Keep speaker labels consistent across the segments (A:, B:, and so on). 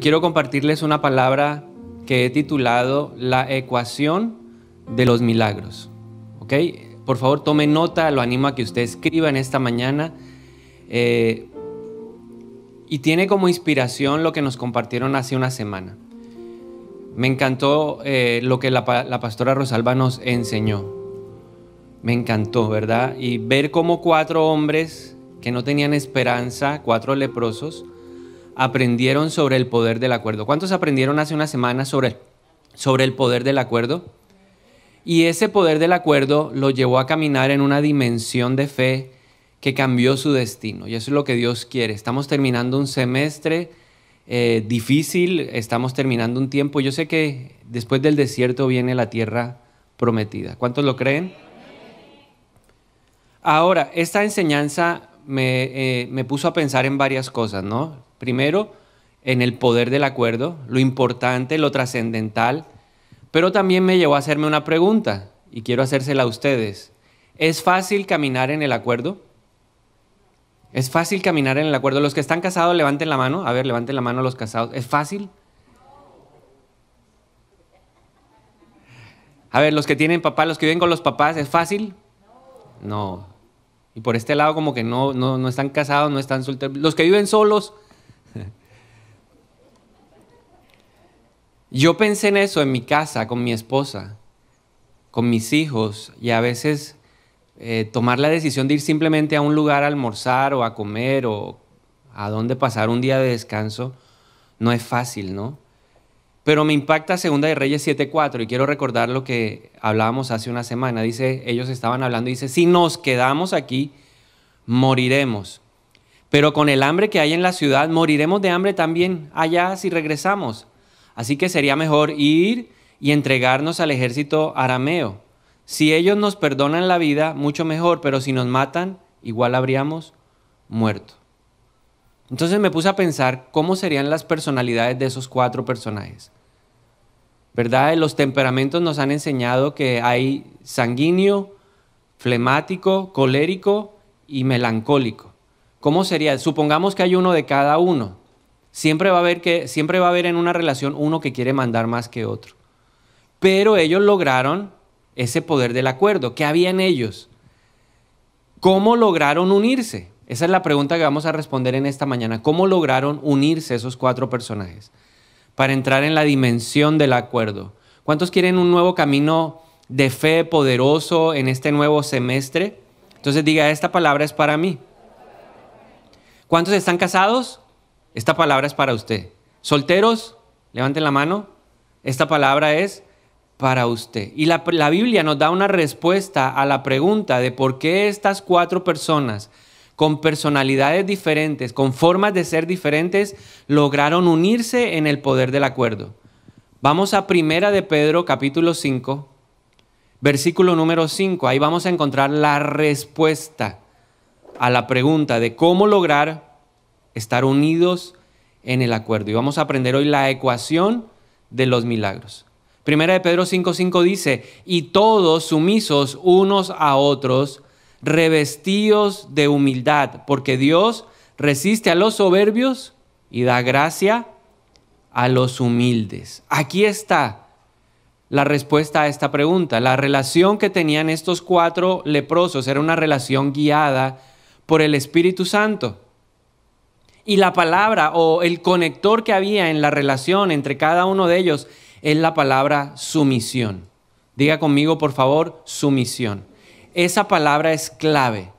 A: Quiero compartirles una palabra que he titulado La ecuación de los milagros. ¿Ok? Por favor, tome nota, lo animo a que usted escriba en esta mañana. Eh, y tiene como inspiración lo que nos compartieron hace una semana. Me encantó eh, lo que la, la pastora Rosalba nos enseñó. Me encantó, ¿verdad? Y ver cómo cuatro hombres que no tenían esperanza, cuatro leprosos, aprendieron sobre el poder del acuerdo. ¿Cuántos aprendieron hace una semana sobre, sobre el poder del acuerdo? Y ese poder del acuerdo lo llevó a caminar en una dimensión de fe que cambió su destino. Y eso es lo que Dios quiere. Estamos terminando un semestre eh, difícil, estamos terminando un tiempo. Yo sé que después del desierto viene la tierra prometida. ¿Cuántos lo creen? Ahora, esta enseñanza me, eh, me puso a pensar en varias cosas, ¿no? Primero, en el poder del acuerdo, lo importante, lo trascendental, pero también me llevó a hacerme una pregunta y quiero hacérsela a ustedes. ¿Es fácil caminar en el acuerdo? ¿Es fácil caminar en el acuerdo? Los que están casados, levanten la mano. A ver, levanten la mano los casados. ¿Es fácil? A ver, los que tienen papá, los que viven con los papás, ¿es fácil? No. Y por este lado como que no, no, no están casados, no están solteros. Los que viven solos. Yo pensé en eso en mi casa, con mi esposa, con mis hijos, y a veces eh, tomar la decisión de ir simplemente a un lugar a almorzar o a comer o a dónde pasar un día de descanso no es fácil, ¿no? Pero me impacta Segunda de Reyes 7:4 y quiero recordar lo que hablábamos hace una semana. Dice, ellos estaban hablando, dice, si nos quedamos aquí, moriremos. Pero con el hambre que hay en la ciudad, moriremos de hambre también allá si regresamos. Así que sería mejor ir y entregarnos al ejército arameo. Si ellos nos perdonan la vida, mucho mejor, pero si nos matan, igual habríamos muerto. Entonces me puse a pensar cómo serían las personalidades de esos cuatro personajes. ¿Verdad? Los temperamentos nos han enseñado que hay sanguíneo, flemático, colérico y melancólico. ¿Cómo sería? Supongamos que hay uno de cada uno. Siempre va a haber que siempre va a haber en una relación uno que quiere mandar más que otro. Pero ellos lograron ese poder del acuerdo. ¿Qué había en ellos? ¿Cómo lograron unirse? Esa es la pregunta que vamos a responder en esta mañana. ¿Cómo lograron unirse esos cuatro personajes para entrar en la dimensión del acuerdo? ¿Cuántos quieren un nuevo camino de fe poderoso en este nuevo semestre? Entonces diga, esta palabra es para mí. ¿Cuántos están casados? Esta palabra es para usted. ¿Solteros? Levanten la mano. Esta palabra es para usted. Y la, Biblia nos da una respuesta a la pregunta de por qué estas cuatro personas con personalidades diferentes, con formas de ser diferentes, lograron unirse en el poder del acuerdo. Vamos a Primera de Pedro capítulo 5, versículo número 5. Ahí vamos a encontrar la respuesta a la pregunta de cómo lograr estar unidos en el acuerdo. Y vamos a aprender hoy la ecuación de los milagros. Primera de Pedro 5:5 dice, y todos sumisos unos a otros, revestidos de humildad, porque Dios resiste a los soberbios y da gracia a los humildes. Aquí está la respuesta a esta pregunta. La relación que tenían estos cuatro leprosos era una relación guiada por el Espíritu Santo. Y la palabra o el conector que había en la relación entre cada uno de ellos es la palabra sumisión. Diga conmigo, por favor, sumisión. Esa palabra es clave.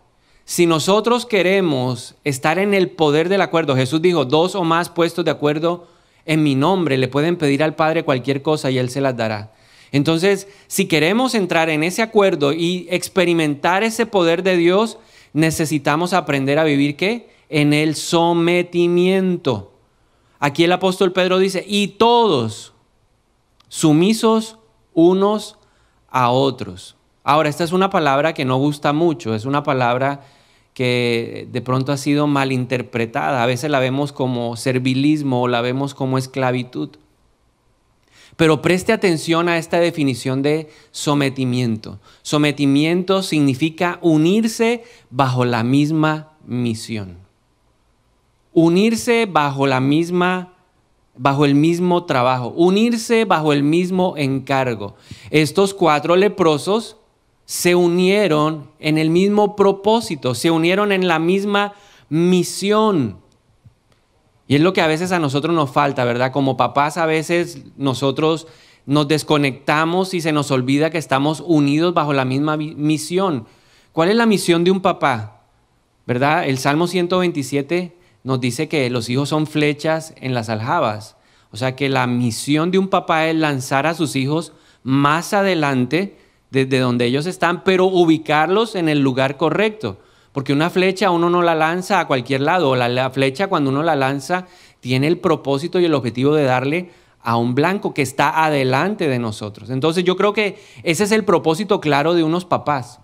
A: Si nosotros queremos estar en el poder del acuerdo, Jesús dijo, dos o más puestos de acuerdo en mi nombre, le pueden pedir al Padre cualquier cosa y Él se las dará. Entonces, si queremos entrar en ese acuerdo y experimentar ese poder de Dios, necesitamos aprender a vivir qué? En el sometimiento. Aquí el apóstol Pedro dice, y todos, sumisos unos a otros. Ahora, esta es una palabra que no gusta mucho, es una palabra que de pronto ha sido malinterpretada. A veces la vemos como servilismo o la vemos como esclavitud. Pero preste atención a esta definición de sometimiento. Sometimiento significa unirse bajo la misma misión. Unirse bajo la misma bajo el mismo trabajo, unirse bajo el mismo encargo. Estos cuatro leprosos se unieron en el mismo propósito, se unieron en la misma misión. Y es lo que a veces a nosotros nos falta, ¿verdad? Como papás a veces nosotros nos desconectamos y se nos olvida que estamos unidos bajo la misma misión. ¿Cuál es la misión de un papá? ¿Verdad? El Salmo 127 nos dice que los hijos son flechas en las aljabas. O sea que la misión de un papá es lanzar a sus hijos más adelante desde donde ellos están, pero ubicarlos en el lugar correcto. Porque una flecha uno no la lanza a cualquier lado. La, la flecha cuando uno la lanza tiene el propósito y el objetivo de darle a un blanco que está adelante de nosotros. Entonces yo creo que ese es el propósito claro de unos papás.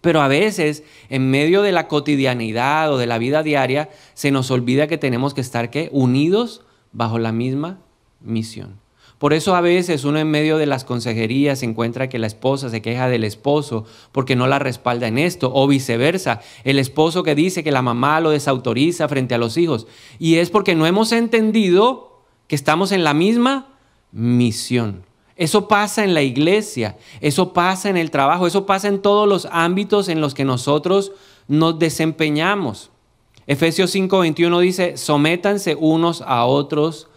A: Pero a veces, en medio de la cotidianidad o de la vida diaria, se nos olvida que tenemos que estar ¿qué? unidos bajo la misma misión. Por eso a veces uno en medio de las consejerías se encuentra que la esposa se queja del esposo porque no la respalda en esto, o viceversa, el esposo que dice que la mamá lo desautoriza frente a los hijos. Y es porque no hemos entendido que estamos en la misma misión. Eso pasa en la iglesia, eso pasa en el trabajo, eso pasa en todos los ámbitos en los que nosotros nos desempeñamos. Efesios 5:21 dice, sométanse unos a otros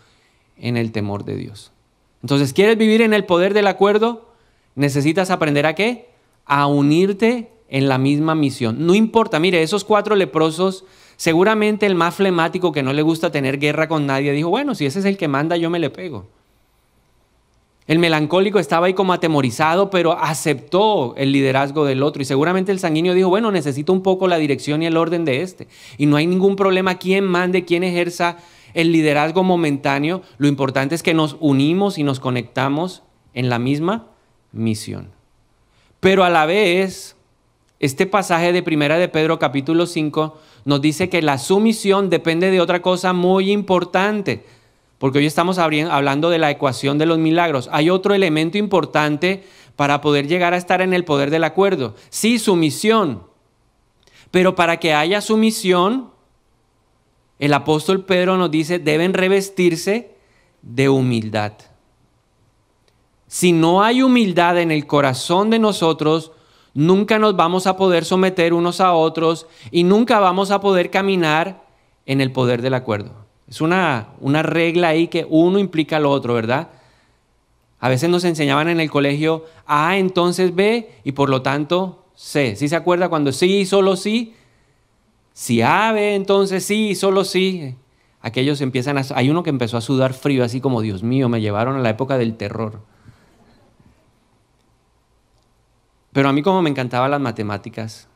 A: en el temor de Dios. Entonces, ¿quieres vivir en el poder del acuerdo? Necesitas aprender a qué? A unirte en la misma misión. No importa, mire, esos cuatro leprosos, seguramente el más flemático que no le gusta tener guerra con nadie, dijo, bueno, si ese es el que manda, yo me le pego. El melancólico estaba ahí como atemorizado, pero aceptó el liderazgo del otro. Y seguramente el sanguíneo dijo, bueno, necesito un poco la dirección y el orden de este. Y no hay ningún problema quién mande, quién ejerza el liderazgo momentáneo, lo importante es que nos unimos y nos conectamos en la misma misión. Pero a la vez, este pasaje de Primera de Pedro capítulo 5 nos dice que la sumisión depende de otra cosa muy importante, porque hoy estamos hablando de la ecuación de los milagros. Hay otro elemento importante para poder llegar a estar en el poder del acuerdo. Sí, sumisión. Pero para que haya sumisión, el apóstol Pedro nos dice, deben revestirse de humildad. Si no hay humildad en el corazón de nosotros, nunca nos vamos a poder someter unos a otros y nunca vamos a poder caminar en el poder del acuerdo. Es una, una regla ahí que uno implica al otro, ¿verdad? A veces nos enseñaban en el colegio A, entonces B y por lo tanto C. ¿Sí se acuerda cuando sí, solo sí? Si ave, entonces sí, solo sí. Aquellos empiezan a... Hay uno que empezó a sudar frío, así como, Dios mío, me llevaron a la época del terror. Pero a mí como me encantaban las matemáticas.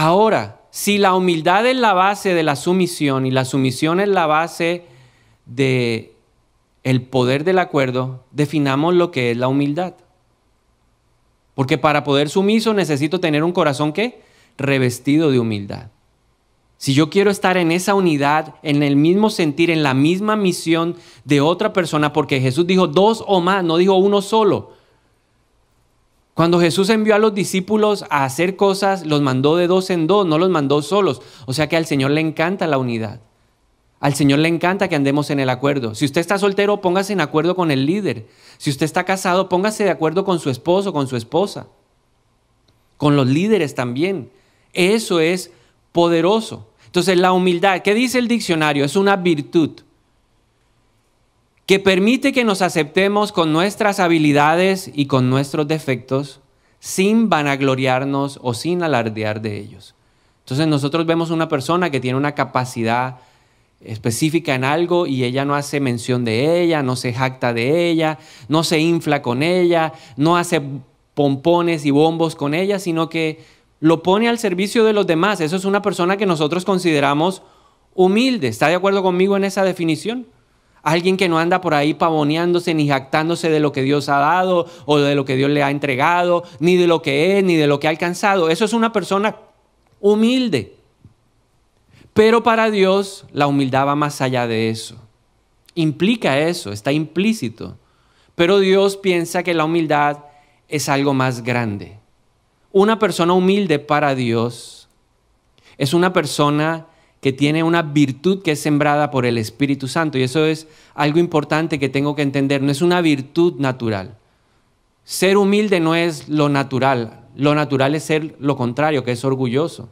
A: Ahora, si la humildad es la base de la sumisión y la sumisión es la base de el poder del acuerdo, definamos lo que es la humildad. Porque para poder sumiso necesito tener un corazón que revestido de humildad. Si yo quiero estar en esa unidad, en el mismo sentir, en la misma misión de otra persona, porque Jesús dijo dos o más, no dijo uno solo. Cuando Jesús envió a los discípulos a hacer cosas, los mandó de dos en dos, no los mandó solos. O sea que al Señor le encanta la unidad. Al Señor le encanta que andemos en el acuerdo. Si usted está soltero, póngase en acuerdo con el líder. Si usted está casado, póngase de acuerdo con su esposo, con su esposa. Con los líderes también. Eso es poderoso. Entonces la humildad, ¿qué dice el diccionario? Es una virtud que permite que nos aceptemos con nuestras habilidades y con nuestros defectos sin vanagloriarnos o sin alardear de ellos. Entonces nosotros vemos una persona que tiene una capacidad específica en algo y ella no hace mención de ella, no se jacta de ella, no se infla con ella, no hace pompones y bombos con ella, sino que lo pone al servicio de los demás. Eso es una persona que nosotros consideramos humilde. ¿Está de acuerdo conmigo en esa definición? Alguien que no anda por ahí pavoneándose ni jactándose de lo que Dios ha dado o de lo que Dios le ha entregado, ni de lo que es, ni de lo que ha alcanzado. Eso es una persona humilde. Pero para Dios la humildad va más allá de eso. Implica eso, está implícito. Pero Dios piensa que la humildad es algo más grande. Una persona humilde para Dios es una persona que tiene una virtud que es sembrada por el Espíritu Santo. Y eso es algo importante que tengo que entender. No es una virtud natural. Ser humilde no es lo natural. Lo natural es ser lo contrario, que es orgulloso.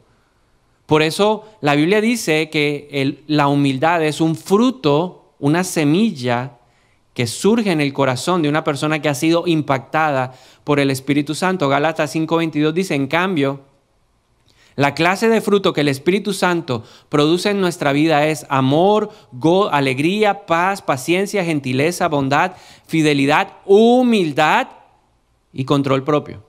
A: Por eso la Biblia dice que la humildad es un fruto, una semilla que surge en el corazón de una persona que ha sido impactada por el Espíritu Santo. Gálatas 5:22 dice, en cambio, la clase de fruto que el Espíritu Santo produce en nuestra vida es amor, alegría, paz, paciencia, gentileza, bondad, fidelidad, humildad y control propio.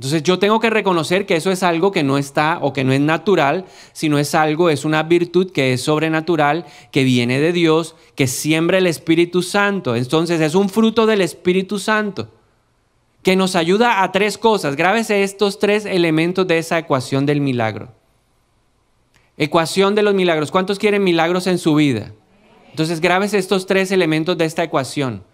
A: Entonces yo tengo que reconocer que eso es algo que no está o que no es natural, sino es algo, es una virtud que es sobrenatural, que viene de Dios, que siembra el Espíritu Santo. Entonces es un fruto del Espíritu Santo que nos ayuda a tres cosas. Grábese estos tres elementos de esa ecuación del milagro. Ecuación de los milagros. ¿Cuántos quieren milagros en su vida? Entonces grábese estos tres elementos de esta ecuación.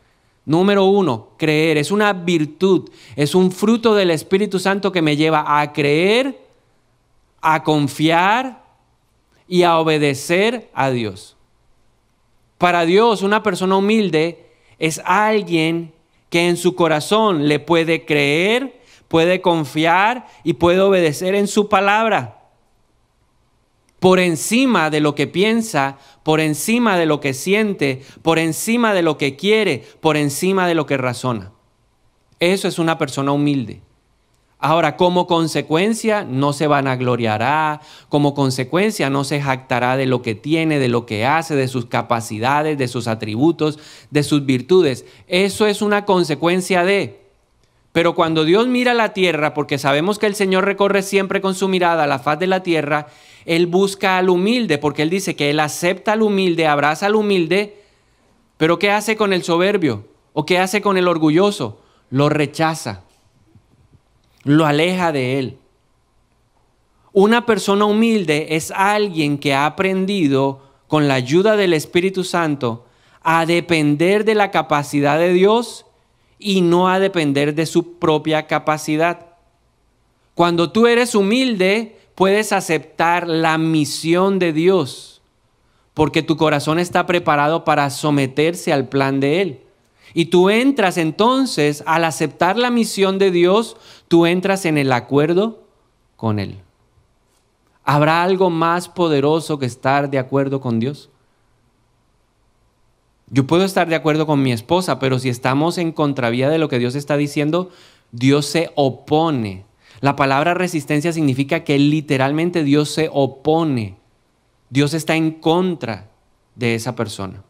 A: Número uno, creer. Es una virtud, es un fruto del Espíritu Santo que me lleva a creer, a confiar y a obedecer a Dios. Para Dios, una persona humilde es alguien que en su corazón le puede creer, puede confiar y puede obedecer en su palabra. Por encima de lo que piensa, por encima de lo que siente, por encima de lo que quiere, por encima de lo que razona. Eso es una persona humilde. Ahora, como consecuencia, no se vanagloriará, como consecuencia, no se jactará de lo que tiene, de lo que hace, de sus capacidades, de sus atributos, de sus virtudes. Eso es una consecuencia de. Pero cuando Dios mira la tierra, porque sabemos que el Señor recorre siempre con su mirada la faz de la tierra, Él busca al humilde, porque Él dice que Él acepta al humilde, abraza al humilde, pero ¿qué hace con el soberbio? ¿O qué hace con el orgulloso? Lo rechaza lo aleja de Él. Una persona humilde es alguien que ha aprendido con la ayuda del Espíritu Santo a depender de la capacidad de Dios y no a depender de su propia capacidad. Cuando tú eres humilde, puedes aceptar la misión de Dios, porque tu corazón está preparado para someterse al plan de Él. Y tú entras entonces, al aceptar la misión de Dios, tú entras en el acuerdo con Él. ¿Habrá algo más poderoso que estar de acuerdo con Dios? Yo puedo estar de acuerdo con mi esposa, pero si estamos en contravía de lo que Dios está diciendo, Dios se opone. La palabra resistencia significa que literalmente Dios se opone. Dios está en contra de esa persona.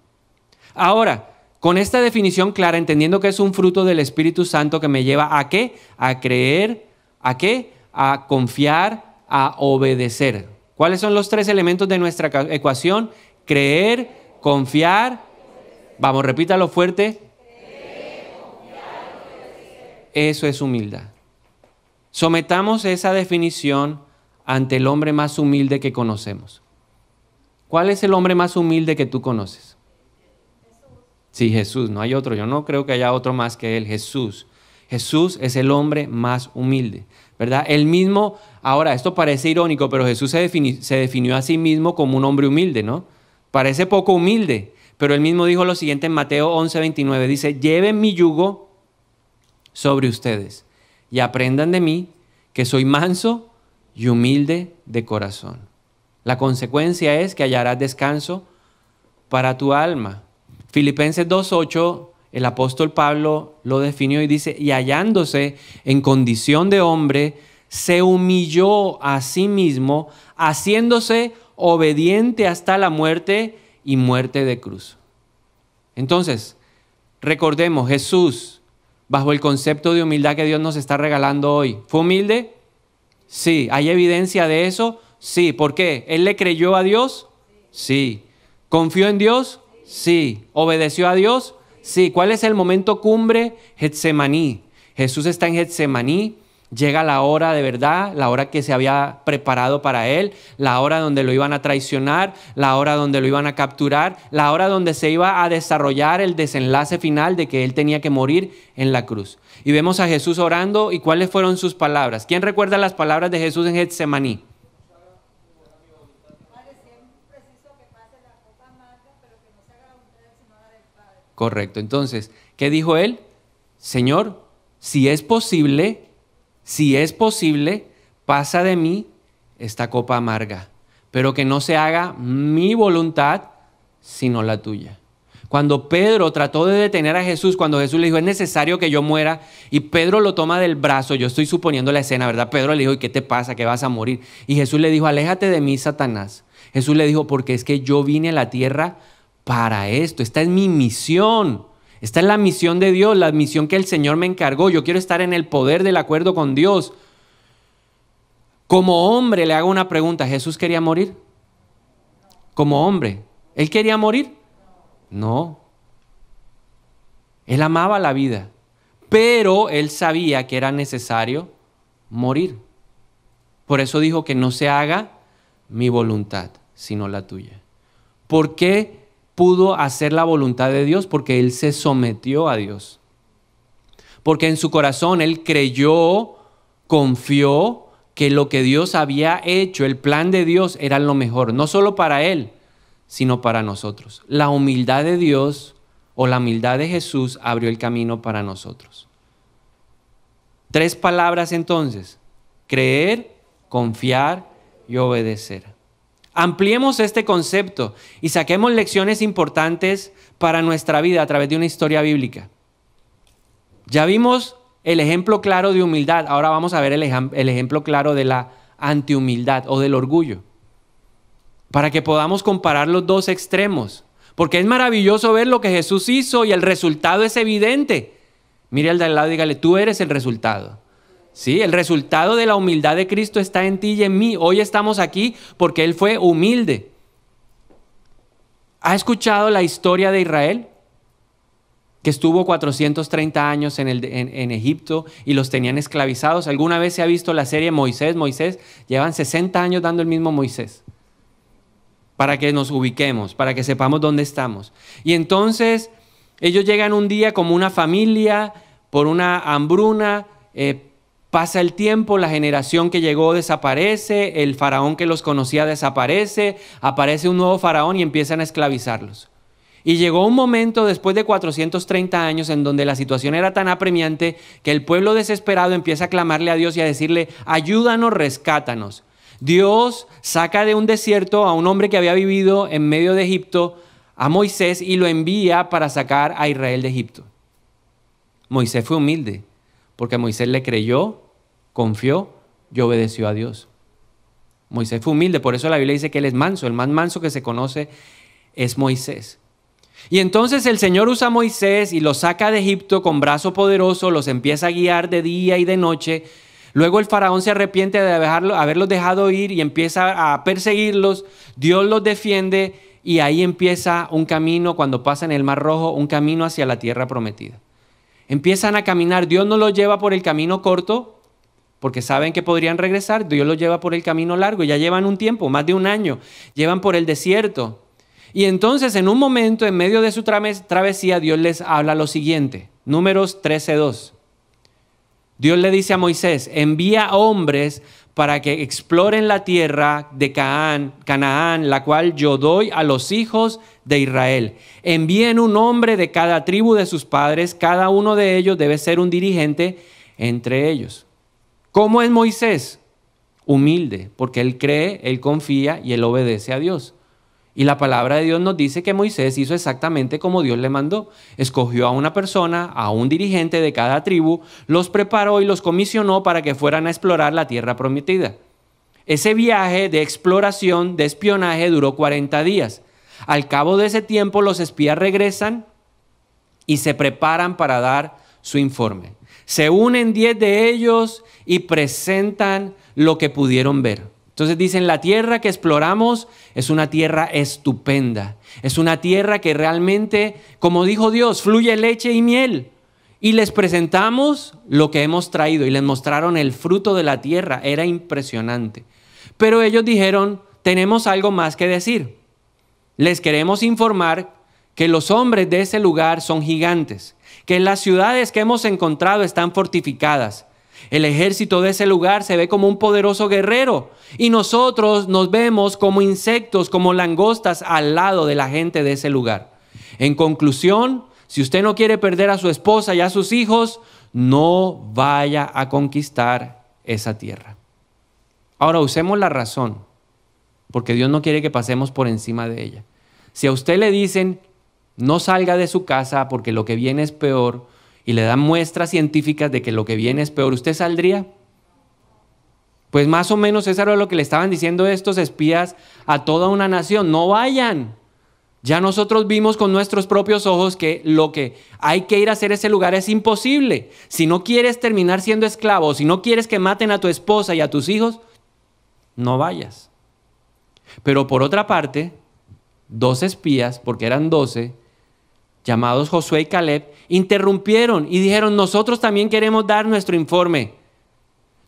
A: Ahora, con esta definición clara, entendiendo que es un fruto del Espíritu Santo que me lleva a qué? A creer, a qué? A confiar, a obedecer. ¿Cuáles son los tres elementos de nuestra ecuación? Creer, confiar. Vamos, repítalo fuerte. Eso es humildad. Sometamos esa definición ante el hombre más humilde que conocemos. ¿Cuál es el hombre más humilde que tú conoces? Sí, Jesús, no hay otro. Yo no creo que haya otro más que Él, Jesús. Jesús es el hombre más humilde, ¿verdad? Él mismo, ahora, esto parece irónico, pero Jesús se, se definió a sí mismo como un hombre humilde, ¿no? Parece poco humilde, pero él mismo dijo lo siguiente en Mateo 11, 29, dice, lleven mi yugo sobre ustedes y aprendan de mí que soy manso y humilde de corazón. La consecuencia es que hallarás descanso para tu alma. Filipenses 2.8, el apóstol Pablo lo definió y dice, y hallándose en condición de hombre, se humilló a sí mismo, haciéndose obediente hasta la muerte y muerte de cruz. Entonces, recordemos, Jesús, bajo el concepto de humildad que Dios nos está regalando hoy, ¿fue humilde? Sí. ¿Hay evidencia de eso? Sí. ¿Por qué? ¿Él le creyó a Dios? Sí. ¿Confió en Dios? Sí. ¿Obedeció a Dios? Sí. ¿Cuál es el momento cumbre? Getsemaní. Jesús está en Getsemaní. Llega la hora de verdad, la hora que se había preparado para él, la hora donde lo iban a traicionar, la hora donde lo iban a capturar, la hora donde se iba a desarrollar el desenlace final de que él tenía que morir en la cruz. Y vemos a Jesús orando y cuáles fueron sus palabras. ¿Quién recuerda las palabras de Jesús en Getsemaní? Correcto. Entonces, ¿qué dijo él? Señor, si es posible, si es posible, pasa de mí esta copa amarga, pero que no se haga mi voluntad, sino la tuya. Cuando Pedro trató de detener a Jesús, cuando Jesús le dijo, es necesario que yo muera, y Pedro lo toma del brazo, yo estoy suponiendo la escena, ¿verdad? Pedro le dijo, ¿y qué te pasa? Que vas a morir. Y Jesús le dijo, aléjate de mí, Satanás. Jesús le dijo, porque es que yo vine a la tierra para esto, esta es mi misión. Esta es la misión de Dios, la misión que el Señor me encargó. Yo quiero estar en el poder del acuerdo con Dios. Como hombre le hago una pregunta, ¿Jesús quería morir? Como hombre, ¿él quería morir? No. Él amaba la vida, pero él sabía que era necesario morir. Por eso dijo que no se haga mi voluntad, sino la tuya. ¿Por qué pudo hacer la voluntad de Dios? Porque él se sometió a Dios. Porque en su corazón él creyó, confió que lo que Dios había hecho, el plan de Dios era lo mejor, no solo para él, sino para nosotros. La humildad de Dios o la humildad de Jesús abrió el camino para nosotros. Tres palabras entonces, creer, confiar y obedecer. Ampliemos este concepto y saquemos lecciones importantes para nuestra vida a través de una historia bíblica. Ya vimos el ejemplo claro de humildad, ahora vamos a ver el, ejemplo claro de la antihumildad o del orgullo para que podamos comparar los dos extremos. Porque es maravilloso ver lo que Jesús hizo y el resultado es evidente. Mire al de al lado y dígale, tú eres el resultado. Sí, el resultado de la humildad de Cristo está en ti y en mí. Hoy estamos aquí porque Él fue humilde. ¿Ha escuchado la historia de Israel? Que estuvo 430 años en, Egipto y los tenían esclavizados. ¿Alguna vez se ha visto la serie Moisés? Moisés, llevan 60 años dando el mismo Moisés para que nos ubiquemos, para que sepamos dónde estamos. Y entonces ellos llegan un día como una familia, por una hambruna, eh, pasa el tiempo, la generación que llegó desaparece, el faraón que los conocía desaparece, aparece un nuevo faraón y empiezan a esclavizarlos. Y llegó un momento después de 430 años en donde la situación era tan apremiante que el pueblo desesperado empieza a clamarle a Dios y a decirle, ayúdanos, rescátanos. Dios saca de un desierto a un hombre que había vivido en medio de Egipto, a Moisés, y lo envía para sacar a Israel de Egipto. Moisés fue humilde, porque Moisés le creyó, confió y obedeció a Dios. Moisés fue humilde, por eso la Biblia dice que él es manso, el más manso que se conoce es Moisés. Y entonces el Señor usa a Moisés y lo saca de Egipto con brazo poderoso, los empieza a guiar de día y de noche, Luego el faraón se arrepiente de haberlos dejado ir y empieza a perseguirlos. Dios los defiende y ahí empieza un camino, cuando pasan el Mar Rojo, un camino hacia la tierra prometida. Empiezan a caminar. Dios no los lleva por el camino corto, porque saben que podrían regresar. Dios los lleva por el camino largo. Ya llevan un tiempo, más de un año. Llevan por el desierto. Y entonces en un momento, en medio de su travesía, Dios les habla lo siguiente. Números 13.2. Dios le dice a Moisés, envía hombres para que exploren la tierra de Canaán, la cual yo doy a los hijos de Israel. Envíen un hombre de cada tribu de sus padres, cada uno de ellos debe ser un dirigente entre ellos. ¿Cómo es Moisés? Humilde, porque él cree, él confía y él obedece a Dios. Y la palabra de Dios nos dice que Moisés hizo exactamente como Dios le mandó. Escogió a una persona, a un dirigente de cada tribu, los preparó y los comisionó para que fueran a explorar la tierra prometida. Ese viaje de exploración, de espionaje, duró 40 días. Al cabo de ese tiempo los espías regresan y se preparan para dar su informe. Se unen 10 de ellos y presentan lo que pudieron ver. Entonces dicen, la tierra que exploramos es una tierra estupenda. Es una tierra que realmente, como dijo Dios, fluye leche y miel. Y les presentamos lo que hemos traído y les mostraron el fruto de la tierra. Era impresionante. Pero ellos dijeron, tenemos algo más que decir. Les queremos informar que los hombres de ese lugar son gigantes, que las ciudades que hemos encontrado están fortificadas el ejército de ese lugar se ve como un poderoso guerrero y nosotros nos vemos como insectos, como langostas al lado de la gente de ese lugar. En conclusión, Si usted no quiere perder a su esposa y a sus hijos, no vaya a conquistar esa tierra. Ahora usemos la razón, porque Dios no quiere que pasemos por encima de ella. Si a usted le dicen, no salga de su casa porque lo que viene es peor, y le dan muestras científicas de que lo que viene es peor, ¿usted saldría? Pues más o menos eso era lo que le estaban diciendo estos espías a toda una nación, no vayan. Ya nosotros vimos con nuestros propios ojos que lo que hay que ir a hacer ese lugar es imposible. Si no quieres terminar siendo esclavo, si no quieres que maten a tu esposa y a tus hijos, no vayas. Pero por otra parte, dos espías, porque eran doce, llamados Josué y Caleb, interrumpieron y dijeron, nosotros también queremos dar nuestro informe.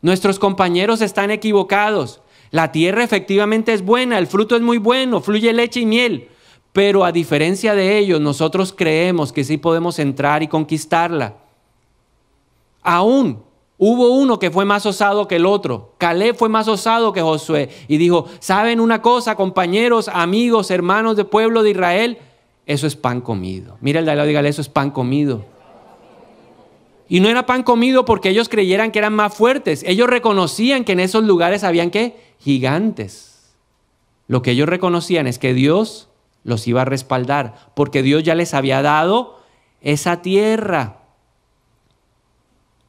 A: Nuestros compañeros están equivocados. La tierra efectivamente es buena, el fruto es muy bueno, fluye leche y miel. Pero a diferencia de ellos, nosotros creemos que sí podemos entrar y conquistarla. Aún hubo uno que fue más osado que el otro. Caleb fue más osado que Josué y dijo, ¿saben una cosa, compañeros, amigos, hermanos del pueblo de Israel? Eso es pan comido. Mira el de lado, dígale, eso es pan comido. Y no era pan comido porque ellos creyeran que eran más fuertes. Ellos reconocían que en esos lugares habían que gigantes. Lo que ellos reconocían es que Dios los iba a respaldar, porque Dios ya les había dado esa tierra.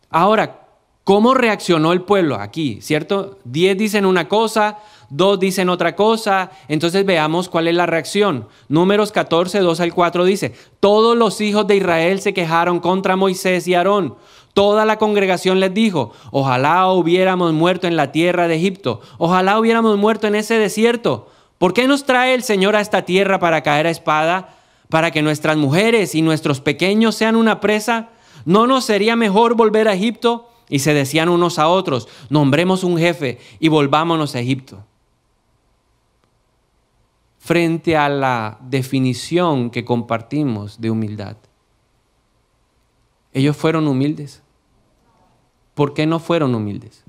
A: Ahora, ¿cómo reaccionó el pueblo aquí? ¿Cierto? Diez dicen una cosa, dos dicen otra cosa, entonces veamos cuál es la reacción. Números 14, 2 al 4 dice, todos los hijos de Israel se quejaron contra Moisés y Aarón. Toda la congregación les dijo, ojalá hubiéramos muerto en la tierra de Egipto, ojalá hubiéramos muerto en ese desierto ¿Por qué nos trae el Señor a esta tierra para caer a espada? ¿Para que nuestras mujeres y nuestros pequeños sean una presa? ¿No nos sería mejor volver a Egipto? Y se decían unos a otros, nombremos un jefe y volvámonos a Egipto. Frente a la definición que compartimos de humildad, ellos fueron humildes. ¿Por qué no fueron humildes?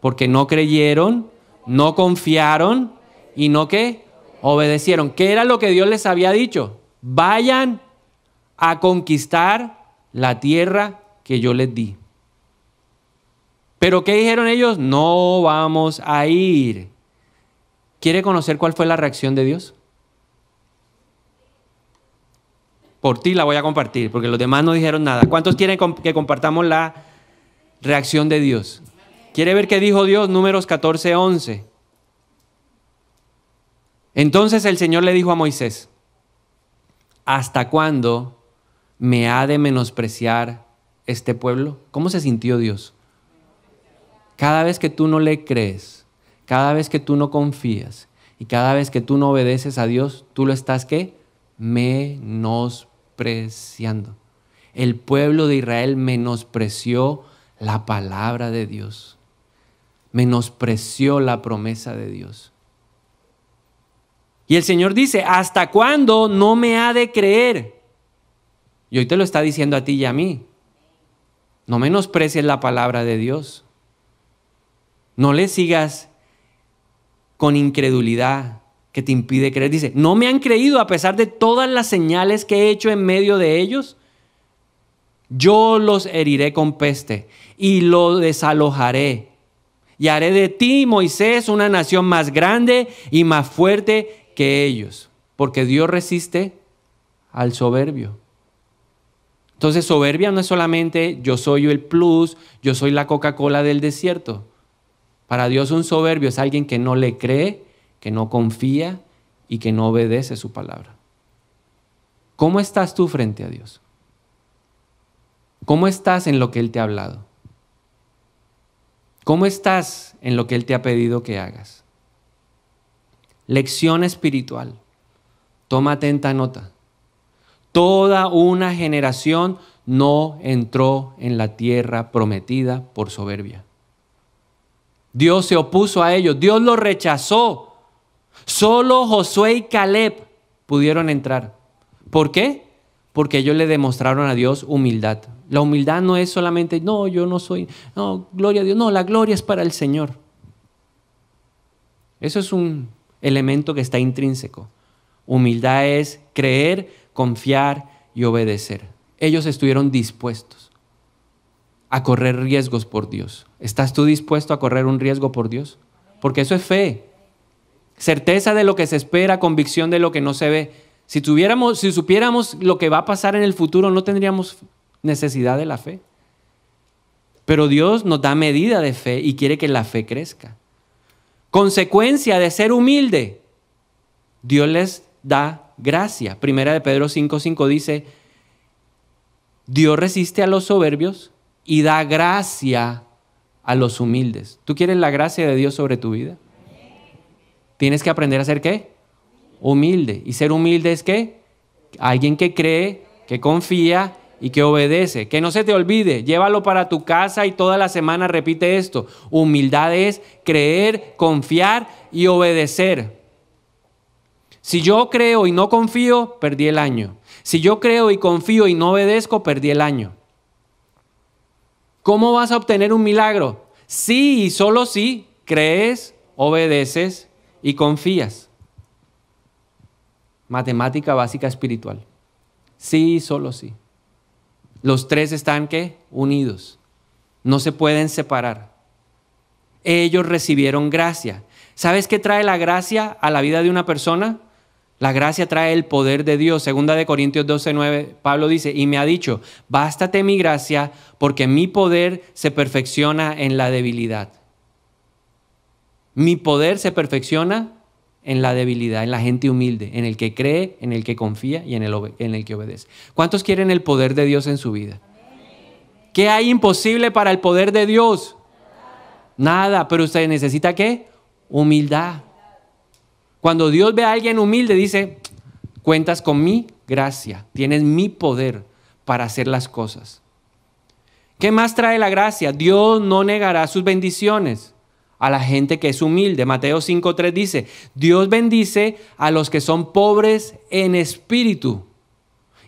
A: Porque no creyeron no confiaron y no que obedecieron. ¿Qué era lo que Dios les había dicho? Vayan a conquistar la tierra que yo les di. Pero ¿qué dijeron ellos? No vamos a ir. ¿Quiere conocer cuál fue la reacción de Dios? Por ti la voy a compartir, porque los demás no dijeron nada. ¿Cuántos quieren que compartamos la reacción de Dios? ¿Quiere ver qué dijo Dios? Números 14, 11. Entonces el Señor le dijo a Moisés, ¿hasta cuándo me ha de menospreciar este pueblo? ¿Cómo se sintió Dios? Cada vez que tú no le crees, cada vez que tú no confías y cada vez que tú no obedeces a Dios, tú lo estás qué? Menospreciando. El pueblo de Israel menospreció la palabra de Dios menospreció la promesa de Dios. Y el Señor dice, ¿hasta cuándo no me ha de creer? Y hoy te lo está diciendo a ti y a mí. No menosprecies la palabra de Dios. No le sigas con incredulidad que te impide creer. Dice, ¿no me han creído a pesar de todas las señales que he hecho en medio de ellos? Yo los heriré con peste y lo desalojaré y haré de ti, Moisés, una nación más grande y más fuerte que ellos, porque Dios resiste al soberbio. Entonces, soberbia no es solamente yo soy el plus, yo soy la Coca-Cola del desierto. Para Dios un soberbio es alguien que no le cree, que no confía y que no obedece su palabra. ¿Cómo estás tú frente a Dios? ¿Cómo estás en lo que Él te ha hablado? ¿Cómo estás en lo que Él te ha pedido que hagas? Lección espiritual. Toma atenta nota. Toda una generación no entró en la tierra prometida por soberbia. Dios se opuso a ellos, Dios los rechazó. Solo Josué y Caleb pudieron entrar. ¿Por qué? Porque ellos le demostraron a Dios humildad. La humildad no es solamente, no, yo no soy, no, gloria a Dios, no, la gloria es para el Señor. Eso es un elemento que está intrínseco. Humildad es creer confiar y obedecer. Ellos estuvieron dispuestos a correr riesgos por Dios. ¿Estás tú dispuesto a correr un riesgo por Dios? Porque eso es fe. Certeza de lo que se espera, convicción de lo que no se ve. Si, tuviéramos, si supiéramos lo que va a pasar en el futuro, no tendríamos necesidad de la fe. Pero Dios nos da medida de fe y quiere que la fe crezca. Consecuencia de ser humilde, Dios les da gracia. Primera de Pedro 5:5 dice, Dios resiste a los soberbios y da gracia a los humildes. ¿Tú quieres la gracia de Dios sobre tu vida? Tienes que aprender a ser qué? Humilde. ¿Y ser humilde es qué? Alguien que cree, que confía y que obedece. Que no se te olvide, llévalo para tu casa y toda la semana repite esto. Humildad es creer, confiar y obedecer. Si yo creo y no confío, perdí el año. Si yo creo y confío y no obedezco, perdí el año. ¿Cómo vas a obtener un milagro? Sí y solo si crees, obedeces y confías. Matemática básica espiritual. Sí y solo sí. Los tres están ¿qué? unidos. No se pueden separar. Ellos recibieron gracia. ¿Sabes qué trae la gracia a la vida de una persona? La gracia trae el poder de Dios. Segunda de Corintios 12:9, Pablo dice, y me ha dicho, bástate mi gracia, porque mi poder se perfecciona en la debilidad. Mi poder se perfecciona en la debilidad, en la gente humilde, en el que cree, en el que confía y en el, en el que obedece. ¿Cuántos quieren el poder de Dios en su vida? ¿Qué hay imposible para el poder de Dios? Nada, pero usted necesita qué? Humildad. Cuando Dios ve a alguien humilde, dice, cuentas con mi gracia, tienes mi poder para hacer las cosas. ¿Qué más trae la gracia? Dios no negará sus bendiciones a la gente que es humilde. Mateo 5.3 dice, Dios bendice a los que son pobres en espíritu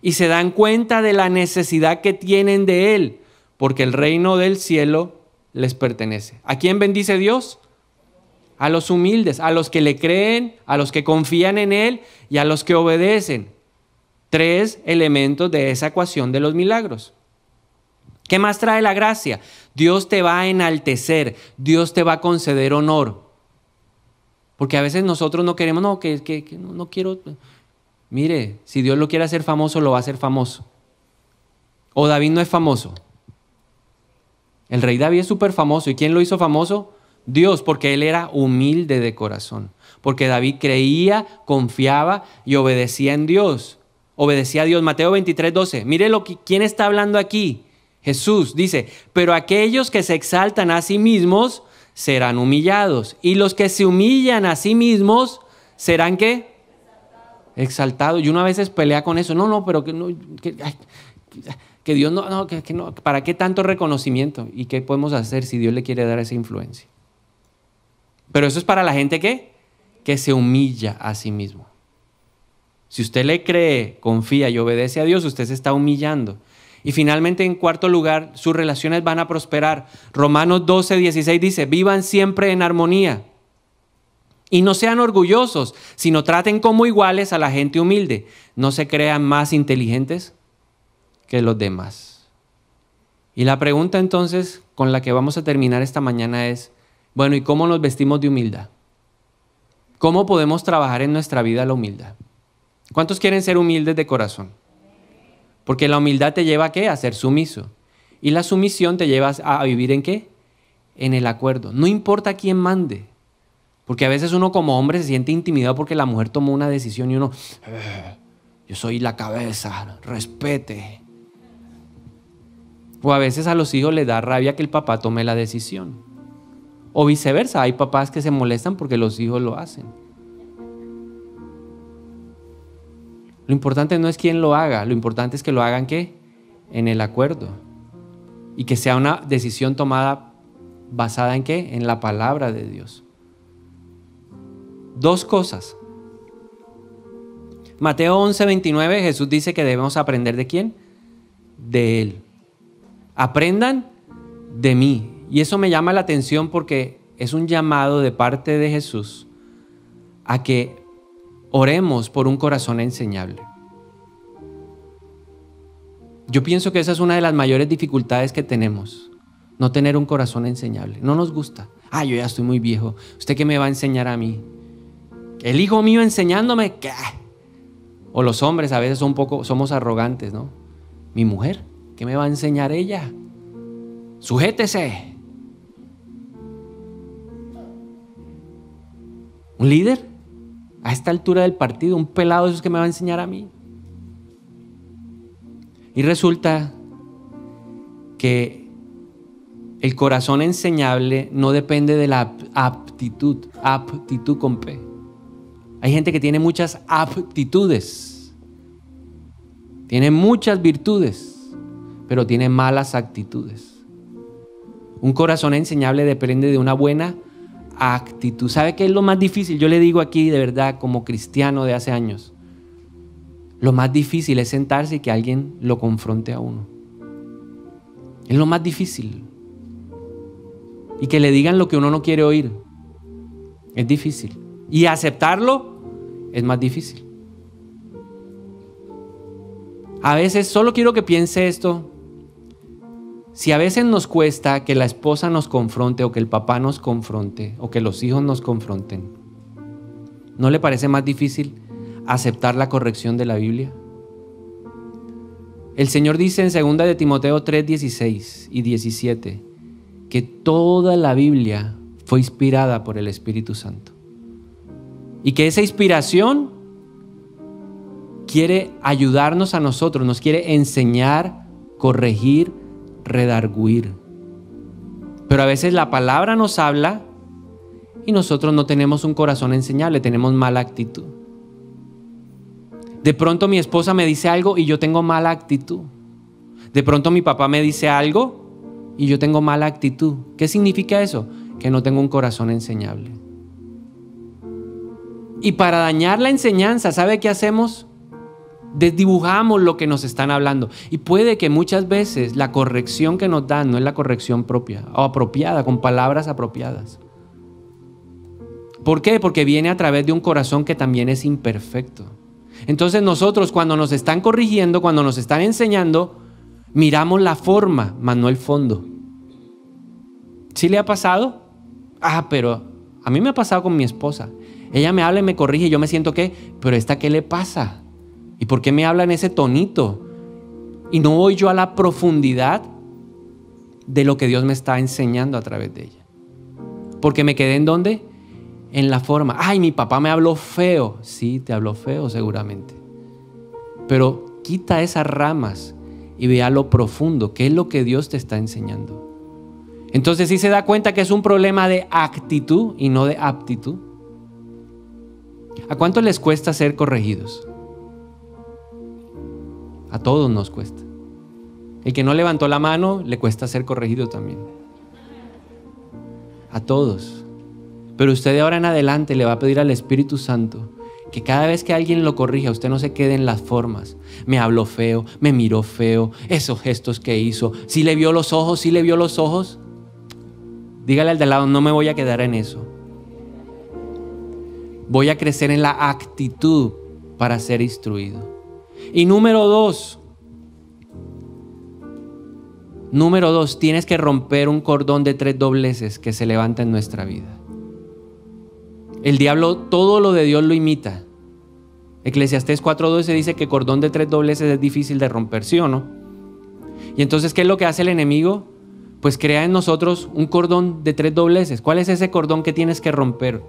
A: y se dan cuenta de la necesidad que tienen de Él, porque el reino del cielo les pertenece. ¿A quién bendice Dios? A los humildes, a los que le creen, a los que confían en Él y a los que obedecen. Tres elementos de esa ecuación de los milagros. ¿Qué más trae la gracia? Dios te va a enaltecer, Dios te va a conceder honor. Porque a veces nosotros no queremos, no, que, no, quiero. Mire, si Dios lo quiere hacer famoso, lo va a hacer famoso. O David no es famoso. El rey David es súper famoso. ¿Y quién lo hizo famoso? Dios, porque él era humilde de corazón. Porque David creía, confiaba y obedecía en Dios. Obedecía a Dios. Mateo 23, 12. Mire lo que, quién está hablando aquí. Jesús dice, pero aquellos que se exaltan a sí mismos serán humillados. Y los que se humillan a sí mismos serán qué? Exaltados. Y uno a veces pelea con eso. No, no, pero que, no, que, Dios no, no, que, no. ¿Para qué tanto reconocimiento? ¿Y qué podemos hacer si Dios le quiere dar esa influencia? Pero eso es para la gente que, que se humilla a sí mismo. Si usted le cree, confía y obedece a Dios, usted se está humillando. Y finalmente, en cuarto lugar, sus relaciones van a prosperar. Romanos 12, 16 dice, vivan siempre en armonía. Y no sean orgullosos, sino traten como iguales a la gente humilde. No se crean más inteligentes que los demás. Y la pregunta entonces con la que vamos a terminar esta mañana es, bueno, ¿y cómo nos vestimos de humildad? ¿Cómo podemos trabajar en nuestra vida la humildad? ¿Cuántos quieren ser humildes de corazón? Porque la humildad te lleva a qué? A ser sumiso. Y la sumisión te lleva a vivir en qué? En el acuerdo. No importa quién mande. Porque a veces uno como hombre se siente intimidado porque la mujer tomó una decisión y uno, eh, yo soy la cabeza, respete. O a veces a los hijos les da rabia que el papá tome la decisión. O viceversa, hay papás que se molestan porque los hijos lo hacen. Lo importante no es quién lo haga, lo importante es que lo hagan qué? En el acuerdo. Y que sea una decisión tomada basada en qué? En la palabra de Dios. Dos cosas. Mateo 11, 29, Jesús dice que debemos aprender de quién? De Él. Aprendan de mí. Y eso me llama la atención porque es un llamado de parte de Jesús a que Oremos por un corazón enseñable. Yo pienso que esa es una de las mayores dificultades que tenemos. No tener un corazón enseñable. No nos gusta. Ah, yo ya estoy muy viejo. ¿Usted qué me va a enseñar a mí? El hijo mío enseñándome. ¿Qué? O los hombres a veces son un poco, somos arrogantes, ¿no? Mi mujer, ¿qué me va a enseñar ella? Sujétese. ¿Un líder? A esta altura del partido, un pelado de esos que me va a enseñar a mí. Y resulta que el corazón enseñable no depende de la aptitud, aptitud con P. Hay gente que tiene muchas aptitudes, tiene muchas virtudes, pero tiene malas actitudes. Un corazón enseñable depende de una buena actitud. ¿Sabe qué es lo más difícil? Yo le digo aquí de verdad como cristiano de hace años. Lo más difícil es sentarse y que alguien lo confronte a uno. Es lo más difícil. Y que le digan lo que uno no quiere oír. Es difícil. Y aceptarlo es más difícil. A veces solo quiero que piense esto. Si a veces nos cuesta que la esposa nos confronte o que el papá nos confronte o que los hijos nos confronten, ¿no le parece más difícil aceptar la corrección de la Biblia? El Señor dice en 2 de Timoteo 3, 16 y 17 que toda la Biblia fue inspirada por el Espíritu Santo. Y que esa inspiración quiere ayudarnos a nosotros, nos quiere enseñar, corregir, redarguir. Pero a veces la palabra nos habla y nosotros no tenemos un corazón enseñable, tenemos mala actitud. De pronto mi esposa me dice algo y yo tengo mala actitud. De pronto mi papá me dice algo y yo tengo mala actitud. ¿Qué significa eso? Que no tengo un corazón enseñable. Y para dañar la enseñanza, ¿sabe qué hacemos? Desdibujamos lo que nos están hablando. Y puede que muchas veces la corrección que nos dan no es la corrección propia o apropiada, con palabras apropiadas. ¿Por qué? Porque viene a través de un corazón que también es imperfecto. Entonces nosotros cuando nos están corrigiendo, cuando nos están enseñando, miramos la forma, mas no el fondo. ¿Sí le ha pasado? Ah, pero a mí me ha pasado con mi esposa. Ella me habla y me corrige y yo me siento que, pero esta qué le pasa? ¿Y por qué me habla en ese tonito? Y no voy yo a la profundidad de lo que Dios me está enseñando a través de ella. Porque me quedé en dónde? en la forma. Ay, mi papá me habló feo. Sí, te habló feo seguramente. Pero quita esas ramas y vea lo profundo, qué es lo que Dios te está enseñando. Entonces sí se da cuenta que es un problema de actitud y no de aptitud. ¿A cuánto les cuesta ser corregidos? A todos nos cuesta. El que no levantó la mano le cuesta ser corregido también. A todos. Pero usted de ahora en adelante le va a pedir al Espíritu Santo que cada vez que alguien lo corrija, usted no se quede en las formas. Me habló feo, me miró feo, esos gestos que hizo. Si le vio los ojos, si le vio los ojos. Dígale al de lado, no me voy a quedar en eso. Voy a crecer en la actitud para ser instruido. Y número dos, número dos, tienes que romper un cordón de tres dobleces que se levanta en nuestra vida. El diablo todo lo de Dios lo imita. Eclesiastés 4:12 dice que cordón de tres dobleces es difícil de romper, ¿sí o no? Y entonces, ¿qué es lo que hace el enemigo? Pues crea en nosotros un cordón de tres dobleces. ¿Cuál es ese cordón que tienes que romper?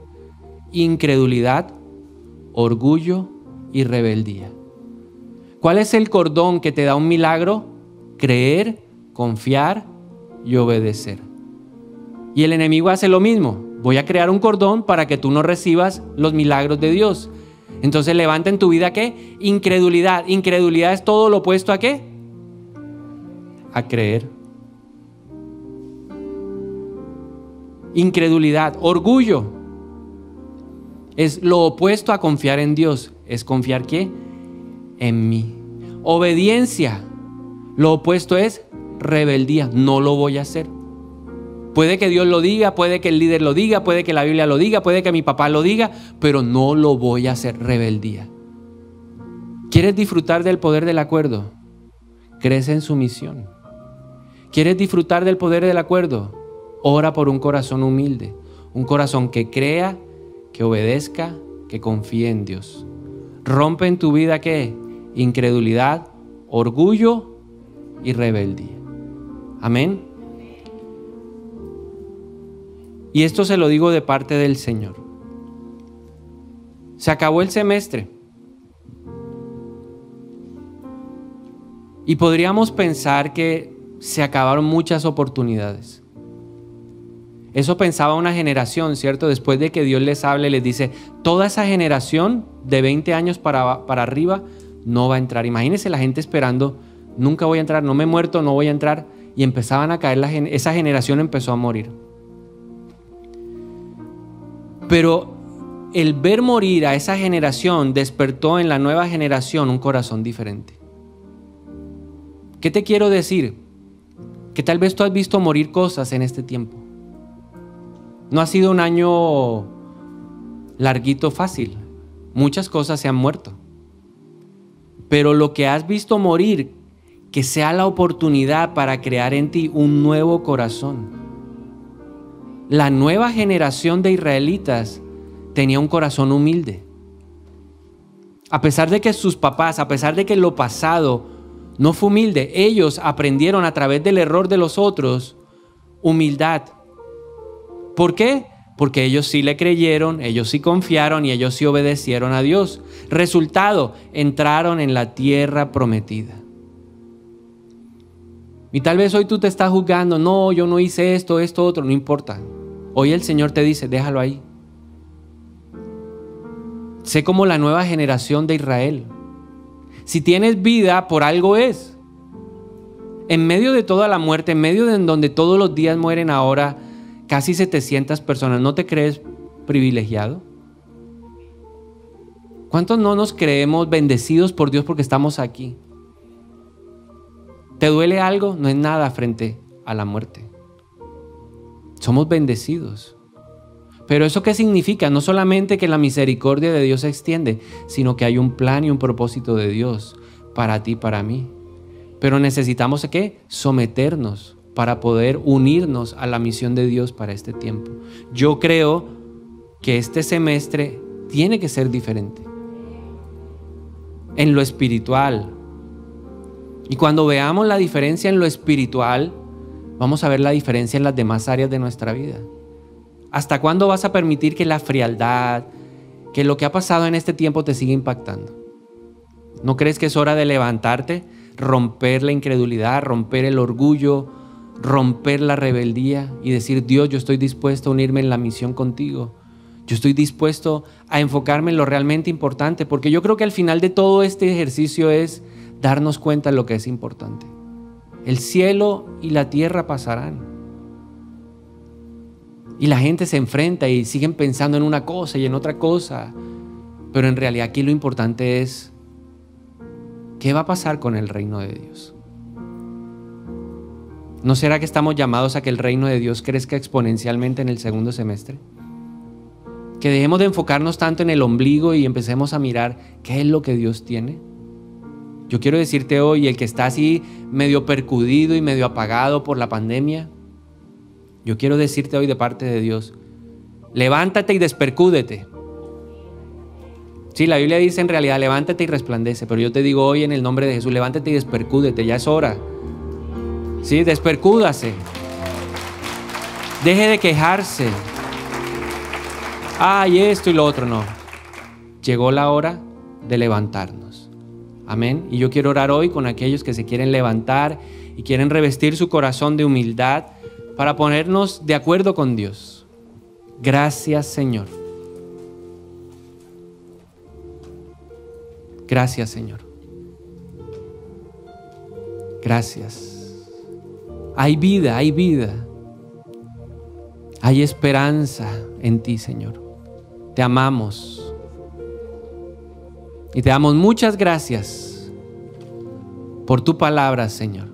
A: Incredulidad, orgullo y rebeldía. ¿Cuál es el cordón que te da un milagro? Creer, confiar y obedecer. Y el enemigo hace lo mismo voy a crear un cordón para que tú no recibas los milagros de Dios. Entonces levanta en tu vida qué? Incredulidad. Incredulidad es todo lo opuesto a qué? A creer. Incredulidad, orgullo. Es lo opuesto a confiar en Dios. Es confiar qué? En mí. Obediencia. Lo opuesto es rebeldía. No lo voy a hacer. Puede que Dios lo diga, puede que el líder lo diga, puede que la Biblia lo diga, puede que mi papá lo diga, pero no lo voy a hacer rebeldía. ¿Quieres disfrutar del poder del acuerdo? crece en sumisión. ¿Quieres disfrutar del poder del acuerdo? Ora por un corazón humilde, un corazón que crea, que obedezca, que confíe en Dios. Rompe en tu vida qué? Incredulidad, orgullo y rebeldía. Amén. Y esto se lo digo de parte del Señor. Se acabó el semestre. Y podríamos pensar que se acabaron muchas oportunidades. Eso pensaba una generación, ¿cierto? Después de que Dios les hable, les dice, toda esa generación de 20 años para, para arriba no va a entrar. Imagínense la gente esperando, nunca voy a entrar, no me he muerto, no voy a entrar. Y empezaban a caer, la, esa generación empezó a morir. Pero el ver morir a esa generación despertó en la nueva generación un corazón diferente. ¿Qué te quiero decir? Que tal vez tú has visto morir cosas en este tiempo. No ha sido un año larguito fácil. Muchas cosas se han muerto. Pero lo que has visto morir, que sea la oportunidad para crear en ti un nuevo corazón. La nueva generación de israelitas tenía un corazón humilde. A pesar de que sus papás, a pesar de que lo pasado no fue humilde, ellos aprendieron a través del error de los otros humildad. ¿Por qué? Porque ellos sí le creyeron, ellos sí confiaron y ellos sí obedecieron a Dios. Resultado, entraron en la tierra prometida. Y tal vez hoy tú te estás juzgando, no, yo no hice esto, esto, otro, no importa. Hoy el Señor te dice, déjalo ahí. Sé como la nueva generación de Israel. Si tienes vida, por algo es. En medio de toda la muerte, en medio de donde todos los días mueren ahora casi 700 personas, ¿no te crees privilegiado? ¿Cuántos no nos creemos bendecidos por Dios porque estamos aquí? ¿Te duele algo? No es nada frente a la muerte. Somos bendecidos. Pero eso qué significa? No solamente que la misericordia de Dios se extiende, sino que hay un plan y un propósito de Dios para ti, para mí. Pero necesitamos qué? Someternos para poder unirnos a la misión de Dios para este tiempo. Yo creo que este semestre tiene que ser diferente. En lo espiritual. Y cuando veamos la diferencia en lo espiritual, vamos a ver la diferencia en las demás áreas de nuestra vida. ¿Hasta cuándo vas a permitir que la frialdad, que lo que ha pasado en este tiempo te siga impactando? ¿No crees que es hora de levantarte, romper la incredulidad, romper el orgullo, romper la rebeldía y decir, Dios, yo estoy dispuesto a unirme en la misión contigo? Yo estoy dispuesto a enfocarme en lo realmente importante, porque yo creo que al final de todo este ejercicio es darnos cuenta de lo que es importante. El cielo y la tierra pasarán, y la gente se enfrenta y siguen pensando en una cosa y en otra cosa. Pero en realidad aquí lo importante es, ¿qué va a pasar con el reino de Dios? ¿No será que estamos llamados a que el reino de Dios crezca exponencialmente en el segundo semestre? Que dejemos de enfocarnos tanto en el ombligo y empecemos a mirar qué es lo que Dios tiene. Yo quiero decirte hoy, el que está así medio percudido y medio apagado por la pandemia, yo quiero decirte hoy de parte de Dios, levántate y despercúdete. Sí, la Biblia dice en realidad, levántate y resplandece, pero yo te digo hoy en el nombre de Jesús, levántate y despercúdete, ya es hora. Sí, despercúdase. Deje de quejarse. Ay, esto y lo otro, no. Llegó la hora de levantarnos. Amén. Y yo quiero orar hoy con aquellos que se quieren levantar y quieren revestir su corazón de humildad para ponernos de acuerdo con Dios. Gracias Señor. Gracias Señor. Gracias. Hay vida, hay vida. Hay esperanza en ti, Señor. Te amamos. Y te damos muchas gracias por tu palabra, Señor.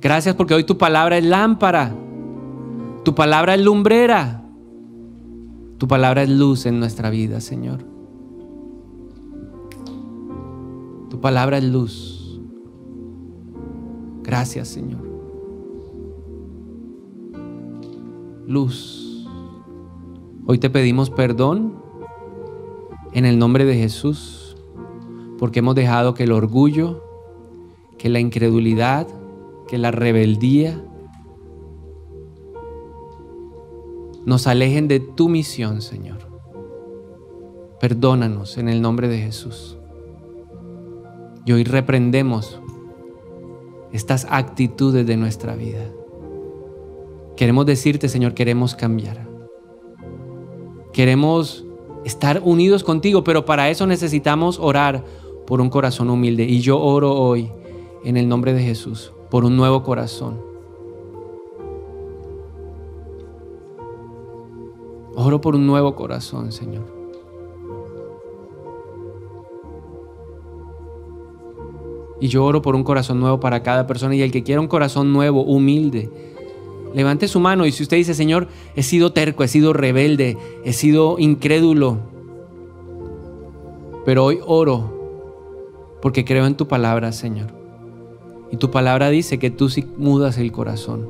A: Gracias porque hoy tu palabra es lámpara. Tu palabra es lumbrera. Tu palabra es luz en nuestra vida, Señor. Tu palabra es luz. Gracias, Señor. Luz. Hoy te pedimos perdón en el nombre de Jesús, porque hemos dejado que el orgullo, que la incredulidad, que la rebeldía nos alejen de tu misión, Señor. Perdónanos en el nombre de Jesús. Y hoy reprendemos estas actitudes de nuestra vida. Queremos decirte, Señor, queremos cambiar. Queremos estar unidos contigo, pero para eso necesitamos orar por un corazón humilde. Y yo oro hoy en el nombre de Jesús por un nuevo corazón. Oro por un nuevo corazón, Señor. Y yo oro por un corazón nuevo para cada persona. Y el que quiera un corazón nuevo, humilde, levante su mano. Y si usted dice, Señor, he sido terco, he sido rebelde, he sido incrédulo. Pero hoy oro porque creo en tu palabra, Señor. Y tu palabra dice que tú sí mudas el corazón.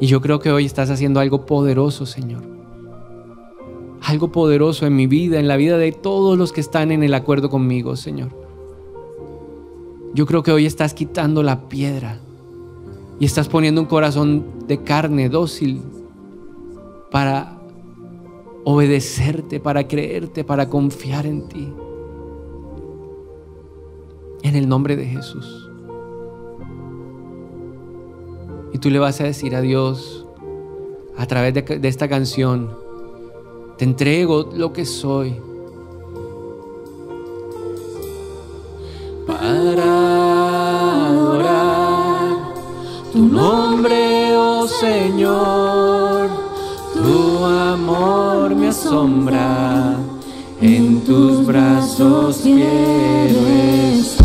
A: Y yo creo que hoy estás haciendo algo poderoso, Señor. Algo poderoso en mi vida, en la vida de todos los que están en el acuerdo conmigo, Señor. Yo creo que hoy estás quitando la piedra y estás poniendo un corazón de carne dócil para obedecerte, para creerte, para confiar en ti. En el nombre de Jesús. Y tú le vas a decir a Dios a través de, de esta canción, te entrego lo que soy tu nombre, oh Señor. Tu amor me asombra, en tus brazos quiero.